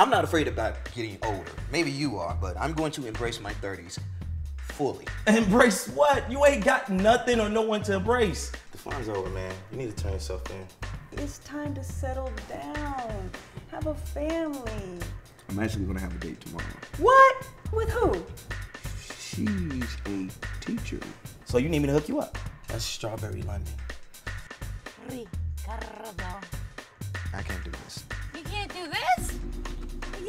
I'm not afraid about getting older. Maybe you are, but I'm going to embrace my 30s fully. Embrace what? You ain't got nothing or no one to embrace. The fun's over, man. You need to turn yourself in. It's time to settle down. Have a family. I'm actually gonna have a date tomorrow. What? With who? She's a teacher. So you need me to hook you up? That's Strawberry London. Ricardo. I can't do this. You can't do this? You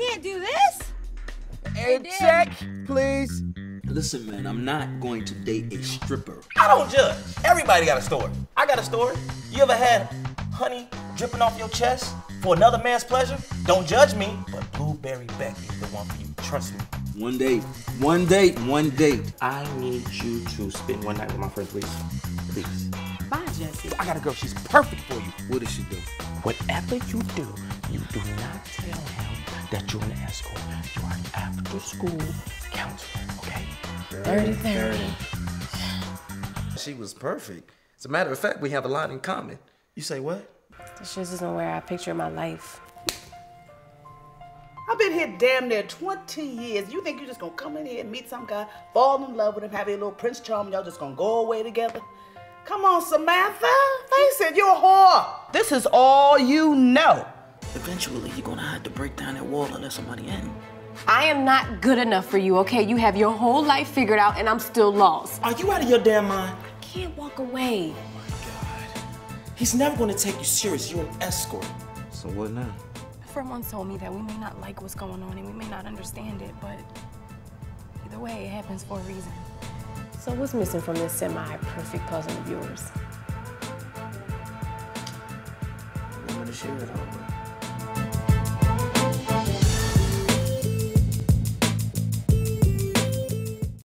can't do this? Hey, check, please. Listen, man, I'm not going to date a stripper. I don't judge. Everybody got a story. I got a story. You ever had honey dripping off your chest for another man's pleasure? Don't judge me, but Blueberry Becky is the one for you. Trust me. One date, one date, one date. I need you to spend one night with my friend, please. Please. Bye, Jesse. I got a girl. She's perfect for you. What does she do? Whatever you do, you do not tell him that you're an escort. You are an after school counselor, okay? 30 30. She was perfect. As a matter of fact, we have a lot in common. You say what? This just isn't where I picture my life. I've been here damn near 20 years. You think you're just gonna come in here and meet some guy, fall in love with him, have a little Prince Charming, y'all just gonna go away together? Come on, Samantha. Face it, you're a whore. This is all you know. Eventually, you're gonna have to break down that wall and let somebody in. I am not good enough for you, okay? You have your whole life figured out and I'm still lost. Are you out of your damn mind? I can't walk away. Oh my God. He's never gonna take you serious. You're an escort. So what now? A friend once told me that we may not like what's going on and we may not understand it, but either way, it happens for a reason. So what's missing from this semi-perfect puzzle of yours? Gonna share it all.